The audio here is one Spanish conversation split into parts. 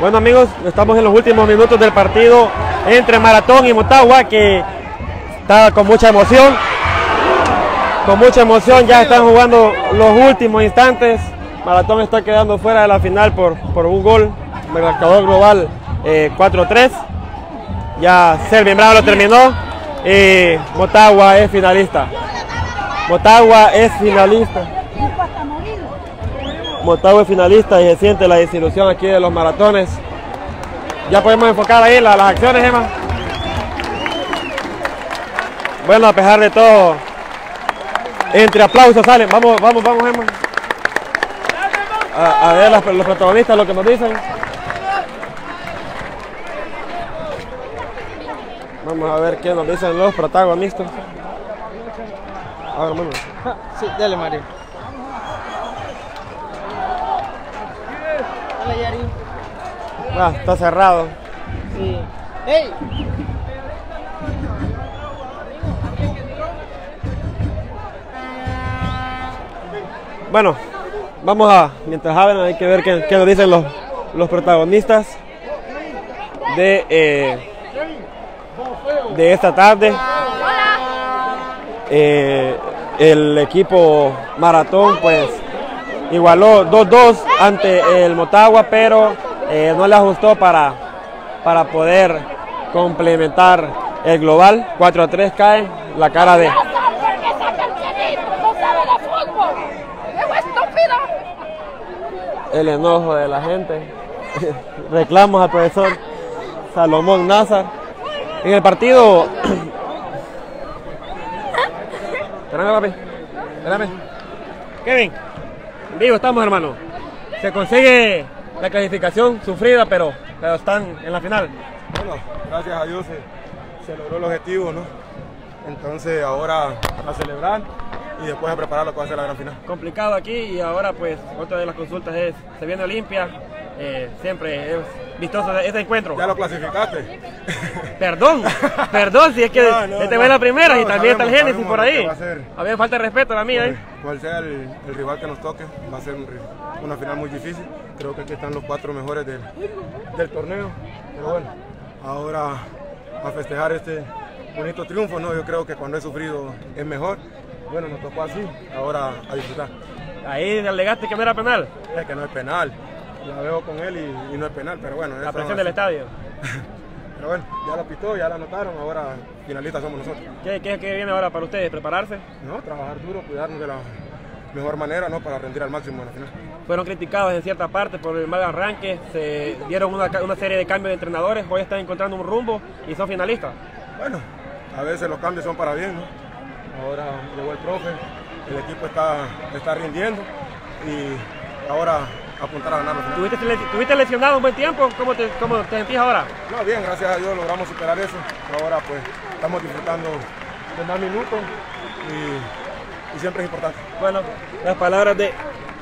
Bueno amigos, estamos en los últimos minutos del partido entre Maratón y Motagua que está con mucha emoción. Con mucha emoción ya están jugando los últimos instantes. Maratón está quedando fuera de la final por, por un gol. Marcador global 4-3. Eh, ya Selvin Bravo lo terminó y Motagua es finalista. Motagua es finalista. Motagua es finalista y se siente la desilusión aquí de los maratones. Ya podemos enfocar ahí las, acciones, Emma. Bueno, a pesar de todo, entre aplausos salen. Vamos, vamos, vamos, Emma. A, ver los protagonistas lo que nos dicen. Vamos a ver qué nos dicen los protagonistas. Ahora, vamos. Sí, dale, Mario. Dale, Yari. Ah, está cerrado. Sí. ¡Ey! Bueno, vamos a, mientras hablan, hay que ver qué, qué nos dicen los, los protagonistas de eh, de esta tarde. Eh, el equipo Maratón pues igualó 2-2 ante el Motagua, pero eh, no le ajustó para, para poder complementar el global. 4-3 cae la cara de... El enojo de la gente. Reclamos al profesor Salomón Nazar. En el partido. Espérame, papi. Espérame. Kevin, vivo estamos, hermano. Se consigue la clasificación sufrida, pero, pero están en la final. Bueno, gracias a Dios se, logró el objetivo, ¿no? Entonces ahora a celebrar y después a preparar lo que va a ser la gran final. Complicado aquí y ahora pues otra de las consultas es, se viene Olimpia, eh, siempre es vistoso este encuentro. Ya lo clasificaste. Perdón, perdón, si es que este va la primera y también está el Génesis por ahí. Había falta de respeto a la mía. ¿eh? Cual sea el, rival que nos toque, va a ser una final muy difícil. Creo que aquí están los cuatro mejores del, del torneo. Pero bueno, ahora a festejar este bonito triunfo, ¿no? Yo creo que cuando he sufrido es mejor. Bueno, nos tocó así, ahora a disfrutar. Ahí alegaste que no era penal. Es que no es penal. La veo con él y, no es penal, pero bueno. La presión del estadio. pero bueno, ya la pitó, ya la anotaron, ahora finalistas somos nosotros. ¿Qué, qué, qué viene ahora para ustedes? ¿Prepararse? No, trabajar duro, cuidarnos de la mejor manera ¿no? para rendir al máximo en la final. Fueron criticados en cierta parte por el mal arranque, se dieron una, una, serie de cambios de entrenadores, hoy están encontrando un rumbo y son finalistas. Bueno, a veces los cambios son para bien, ¿no? Ahora llegó el profe, el equipo está, está rindiendo y ahora apuntar a ganar ¿Tuviste, ¿Tuviste, lesionado un buen tiempo? ¿Cómo te, ¿Cómo te sentís ahora? No, bien, gracias a Dios logramos superar eso. Ahora pues estamos disfrutando de más minutos y, y, siempre es importante. Bueno, las palabras de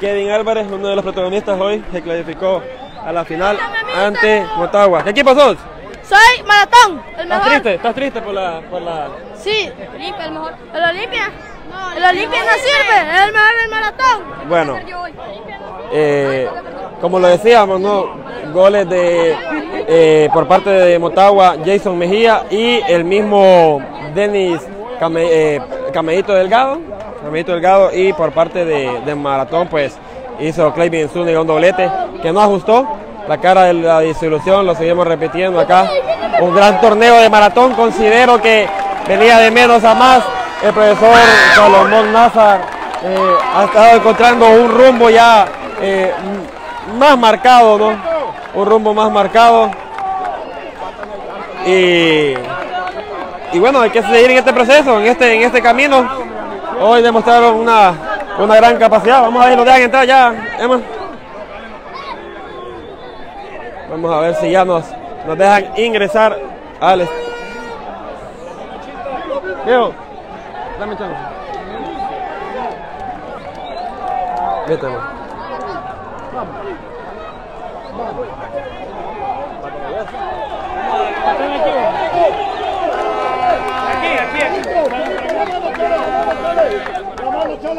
Kevin Álvarez, uno de los protagonistas hoy, se clasificó a la final ante Motagua. ¿Qué equipo sos? Soy Maratón, el mejor. ¿Estás triste? ¿Estás triste por la...? Por la... Sí, Olimpia, el mejor. ¿El Olimpia? El Olimpia no sirve, es el mejor del Maratón. Bueno, eh, como lo decíamos, ¿no? goles de eh, por parte de Motagua, Jason Mejía y el mismo Denis Came, eh, Delgado, Delgado y por parte de, Maratón pues hizo Clayton Zúñiga un doblete que no ajustó la cara de la disolución, lo seguimos repitiendo acá. Un gran torneo de maratón, considero que venía de menos a más. El profesor Salomón Nazar ha estado encontrando un rumbo ya eh, más marcado, ¿no? Un rumbo más marcado. Y, y bueno, hay que seguir en este proceso, en este, en este camino. Hoy demostraron una, una gran capacidad. Vamos a ver, nos dejan entrar ya, Emma. Vamos a ver si ya nos, nos dejan ingresar al... Diego, dame chance. Vete,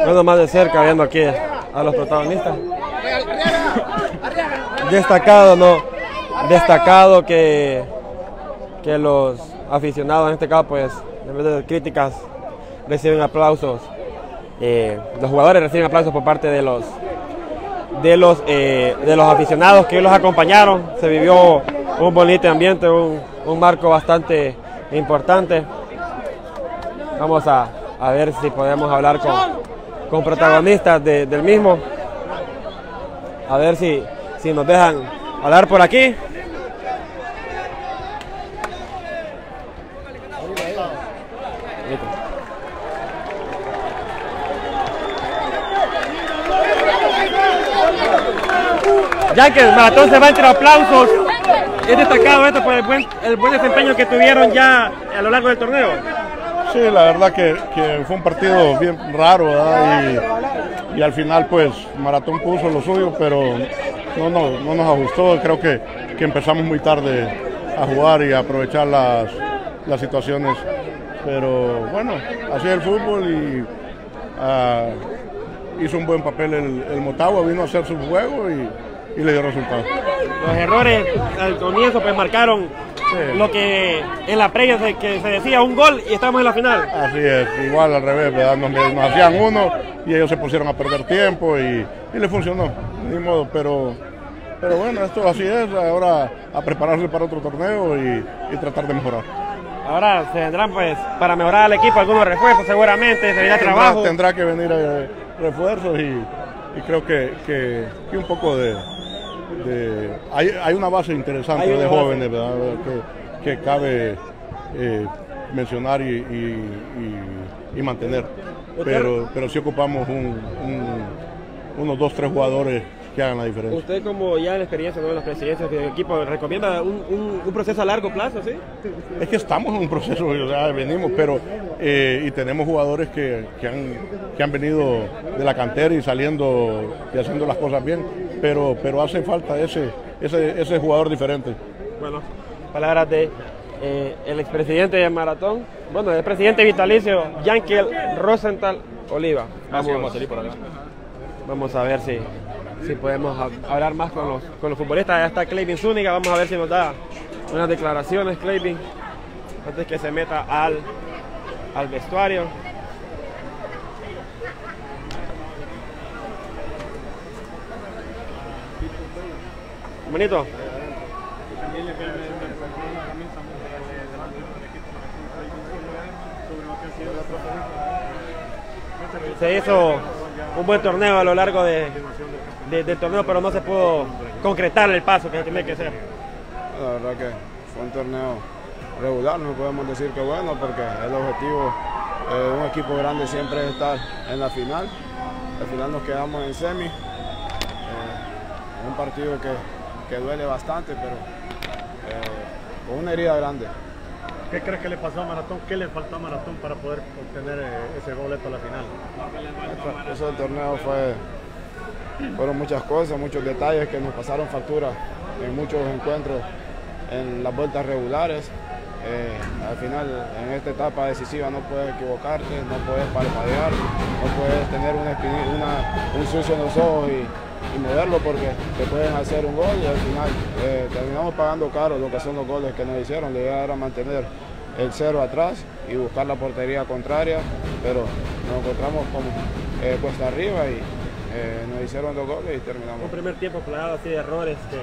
bueno, más de cerca viendo aquí a los protagonistas. Destacado, ¿no? destacado que, que los aficionados en este caso, pues, en vez de críticas, reciben aplausos. Eh, los jugadores reciben aplausos por parte de los de los eh, de los aficionados que los acompañaron. Se vivió un bonito ambiente, un, un marco bastante importante. Vamos a, a ver si podemos hablar con, con protagonistas de- del mismo. A ver si, si nos dejan hablar por aquí. Ya que el maratón se va entre aplausos, es destacado esto por el buen, el buen desempeño que tuvieron ya a lo largo del torneo. Sí, la verdad que, fue un partido bien raro. Y, y al final pues Maratón puso lo suyo, pero no, no, no nos ajustó. Creo que, que empezamos muy tarde a jugar y a aprovechar las, las situaciones. Pero bueno, así es el fútbol y ah, hizo un buen papel el, el Motagua, vino a hacer su juego y, y le dio resultado. Los errores al comienzo pues marcaron Sí. lo que en la previa se, que se decía un gol y estamos en la final. Así es, igual al revés, ¿verdad? Nos, nos hacían uno y ellos se pusieron a perder tiempo y, y le funcionó, ni modo, pero, pero bueno, esto así es, ahora a prepararse para otro torneo y, y tratar de mejorar. Ahora se vendrán pues para mejorar al equipo algunos refuerzos seguramente, se vendrá trabajo. tendrá que venir eh, refuerzos y, y creo que, que, que un poco de... de- hay, hay una base interesante una de base. jóvenes, ¿verdad? Que, que cabe eh, mencionar y, y- y- y mantener. Pero, pero sí ocupamos un- un- unos dos, tres jugadores que hagan la diferencia. Usted como ya en experiencia ¿no? en las presidencias del equipo, ¿recomienda un, un- un proceso a largo plazo? ¿sí? Es que estamos en un proceso, o sea, venimos, pero eh, y tenemos jugadores que, que han, que han venido de la cantera y saliendo y haciendo las cosas bien, pero, pero hace falta ese, ese, ese jugador diferente. Bueno, palabras de eh, el expresidente de Maratón, bueno, el presidente vitalicio, Yankel Rosenthal Oliva. Vamos, vamos a ver si, si podemos hab- hablar más con los, con los futbolistas. Ya está Clevin Zúñiga, vamos a ver si nos da unas declaraciones, Clevin, antes que se meta al, al vestuario. Bonito. Se hizo un buen torneo a lo largo de, de- del torneo, pero no se pudo concretar el paso que tiene que ser. La verdad que fue un torneo regular, no podemos decir que bueno, porque el objetivo de un equipo grande siempre es estar en la final. Al final nos quedamos en semi. Eh, un partido que, que duele bastante, pero eh, con una herida grande. ¿Qué crees que le pasó a Maratón? ¿Qué le faltó a Maratón para poder obtener eh, ese boleto a la final? Eso del torneo fue, fueron muchas cosas, muchos detalles que nos pasaron factura en muchos encuentros en las vueltas regulares. Eh, al final, en esta etapa decisiva no puedes equivocarte, no puedes parpadear, no puedes tener una espini- una- un sucio en los ojos y, y moverlo porque te pueden hacer un gol y al final eh, terminamos pagando caro lo que son los goles que nos hicieron. La idea era mantener el cero atrás y buscar la portería contraria, pero nos encontramos como eh, cuesta arriba y eh, nos hicieron dos goles y terminamos. Un primer tiempo plagado así de errores que,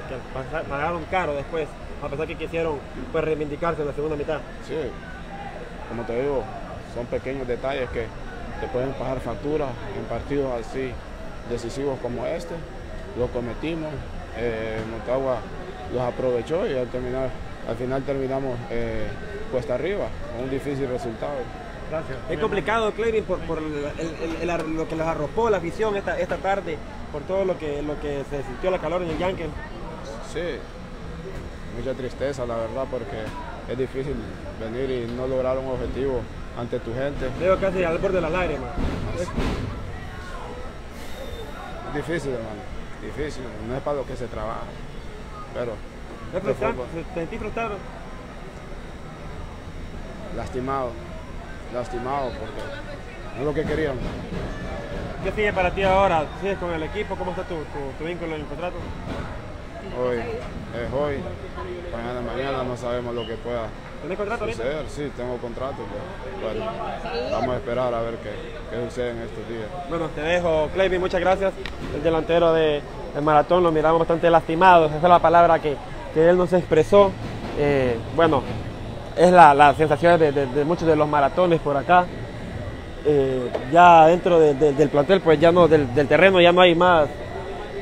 pagaron caro después, a pesar que quisieron pues, reivindicarse en la segunda mitad. Sí, como te digo, son pequeños detalles que te pueden pagar facturas en partidos así decisivos como este. Lo cometimos, eh, Motagua los aprovechó y al terminar, al final terminamos eh, cuesta arriba, con un difícil resultado. Gracias. Es complicado, Clevin, por, por el- el- el- el- lo que les arropó la afición esta, esta tarde, por todo lo que, lo que se sintió la calor en el Yankee. Sí, mucha tristeza la verdad porque es difícil venir y no lograr un objetivo ante tu gente. Veo casi al borde de las lágrimas. Es difícil, hermano, difícil, no es para lo que se trabaja, pero se sentí frustrado. lastimado, lastimado porque no es lo que queríamos. ¿Qué sigue para ti ahora? ¿Sigues con el equipo? ¿Cómo está tu, tu- tu vínculo en el contrato? hoy es hoy, mañana mañana no sabemos lo que pueda ¿Tienes contrato ahorita? Sí, tengo contrato, bueno, vamos a esperar a ver qué, qué sucede en estos días. Bueno, te dejo, Clevin, muchas gracias. El delantero de, del maratón lo miramos bastante lastimado, esa es la palabra que, que él nos expresó. Eh, bueno, es la, la sensación de, de- de muchos de los maratones por acá. Eh, ya dentro de- de- del plantel, pues ya no, del, del terreno ya no hay más,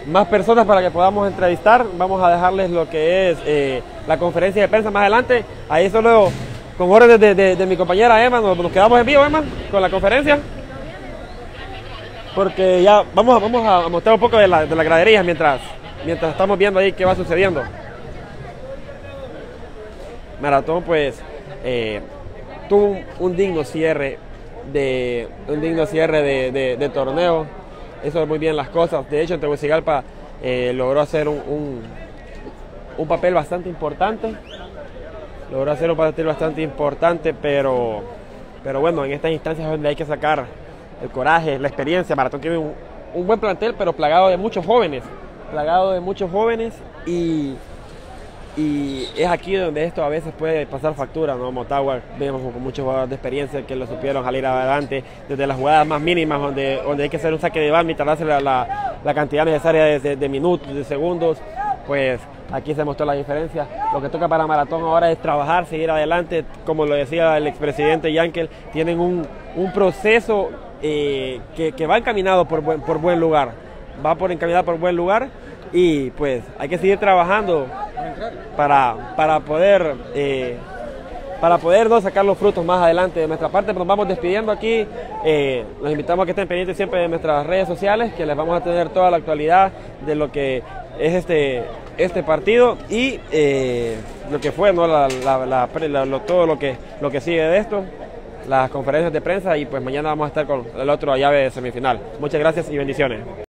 más personas para que podamos entrevistar. Vamos a dejarles lo que es eh, la conferencia de prensa más adelante. Ahí solo con órdenes de, de- mi compañera Emma, nos, quedamos en vivo, Emma, con la conferencia. Porque ya vamos, a- vamos a mostrar un poco de la, de la gradería mientras, mientras estamos viendo ahí qué va sucediendo. Maratón pues eh, tuvo un, un digno cierre de un digno cierre de- de torneo. Hizo muy bien las cosas. De hecho, Tegucigalpa eh, logró hacer un, un, un papel bastante importante. Logró hacer un papel bastante importante, pero, pero bueno, en estas instancias es donde hay que sacar el coraje, la experiencia. Maratón tiene un, un buen plantel, pero plagado de muchos jóvenes. Plagado de muchos jóvenes y, y es aquí donde esto a veces puede pasar factura, ¿no? Motagua, vemos con muchos jugadores de experiencia que lo supieron salir adelante, desde las jugadas más mínimas, donde, donde hay que hacer un saque de balón y tardarse la, la, cantidad necesaria de minutos, de segundos, pues aquí se mostró la diferencia. Lo que toca para Maratón ahora es trabajar, seguir adelante, como lo decía el expresidente Yankel, tienen un, un proceso eh, que, que va encaminado por buen, por buen lugar, va por encaminado por buen lugar y pues hay que seguir trabajando para, para poder eh, para poder sacar los frutos más adelante de nuestra parte. Nos vamos despidiendo aquí. Eh, los invitamos a que estén pendientes siempre de nuestras redes sociales, que les vamos a tener toda la actualidad de lo que es este, este partido y eh, lo que fue, ¿no? La- la- la- lo- todo lo que, lo que sigue de esto, las conferencias de prensa y pues mañana vamos a estar con el otro llave de semifinal. Muchas gracias y bendiciones.